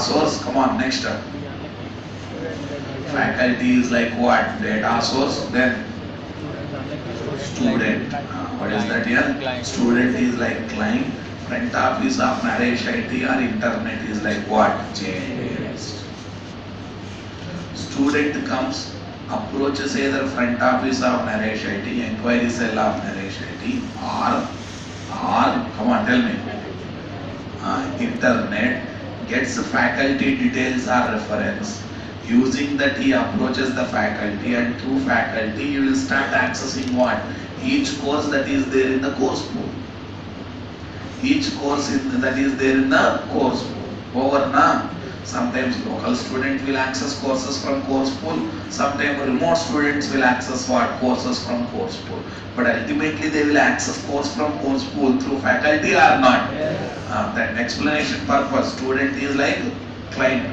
source. Come on, next. Faculty is like what? Data source. Then student. Uh, what is that here? Student is like client. Front office of Naresh IT or internet is like what? JNDS. Student comes, approaches either front office of Naresh IT, inquiry cell of Naresh IT, or, or, come on, tell me, uh, internet, gets faculty details or reference. Using that he approaches the faculty and through faculty you will start accessing what? Each course that is there in the course pool. Each course in, that is there in the course pool. Over now, sometimes local student will access courses from course pool, sometimes remote students will access what? Courses from course pool. But ultimately they will access course from course pool through faculty or not. Uh, that explanation purpose, student is like client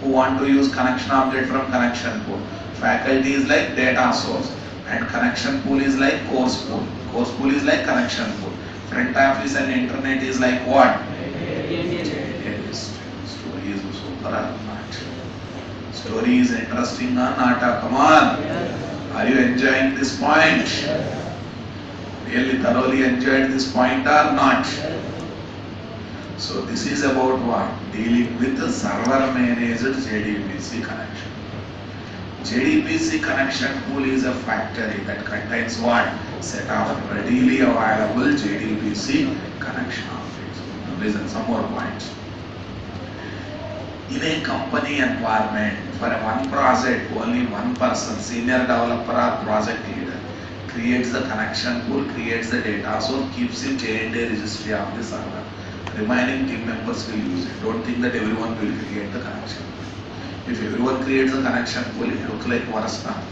who want to use connection object from connection pool. Faculty is like data source and connection pool is like course pool. Course pool is like connection pool. Front office and internet is like what? Story is super or not? Story is interesting or not? Come on. Are you enjoying this point? Really thoroughly enjoyed this point or not? So this is about what? Dealing with the server managed JDBC connection. JDBC connection pool is a factory that contains what? Set of readily available JDBC connection objects. Listen, some more points. In a company environment, for one project, only one person, senior developer or project leader, creates the connection pool, creates the data source, keeps in J&A registry of the server. Remaining team members will use it. Don't think that everyone will create the connection. If everyone creates the connection pool, it looks like one stuff.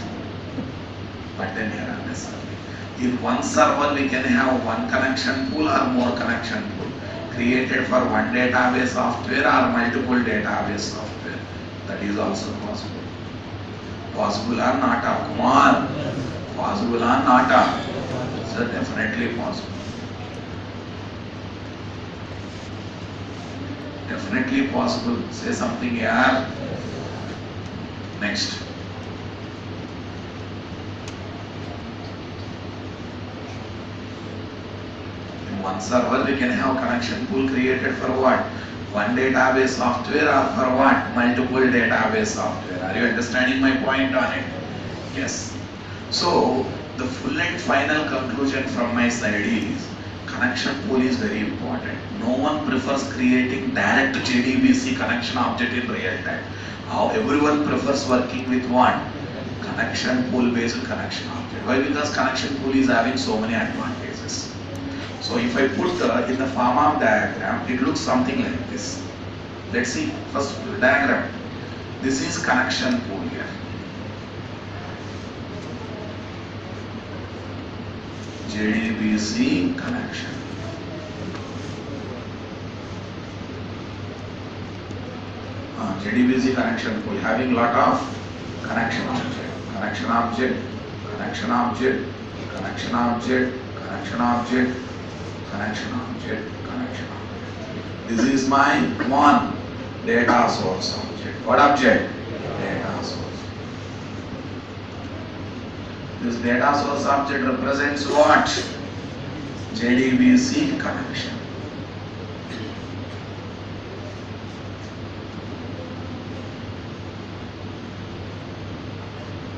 But then here unnecessarily. In one server, we can have one connection pool or more connection pool created for one database software or multiple database software. That is also possible. Possible or not? Come on. Possible or not? So definitely possible. Definitely possible. Say something here. Next. One server, we can have connection pool created for what? One database software or for what? Multiple database software. Are you understanding my point on it? Yes. So, the full and final conclusion from my side is connection pool is very important. No one prefers creating direct JDBC connection object in real time. How everyone prefers working with one Connection pool based connection object. Why? Because connection pool is having so many advantages. So if I put uh, in the form of diagram, it looks something like this. Let's see first diagram. This is connection pool here. JDBC connection. Uh, JDBC connection pool having lot of connection object, connection object, connection object, connection object, connection object, connection object, connection object. This is my one data source object. What object? Data source. This data source object represents what? JDBC connection.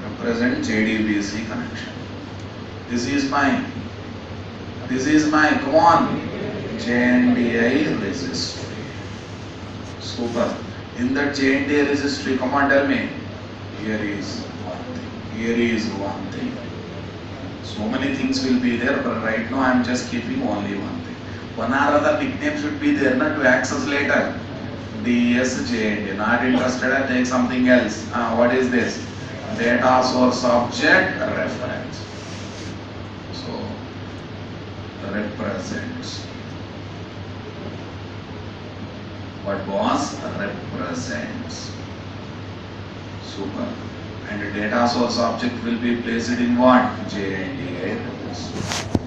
Represent JDBC connection. This is my, this is my, come on, JNDI registry. Super. In that JNDI registry, come on, tell me. Here is one thing. Here is one thing. So many things will be there, but right now I am just keeping only one thing. One or other nickname should be there not to access later. DSJND. Not interested, I take something else. Ah, what is this? Data source object reference. Represents. What was represents. Super. And data source object will be placed in what? JNDI.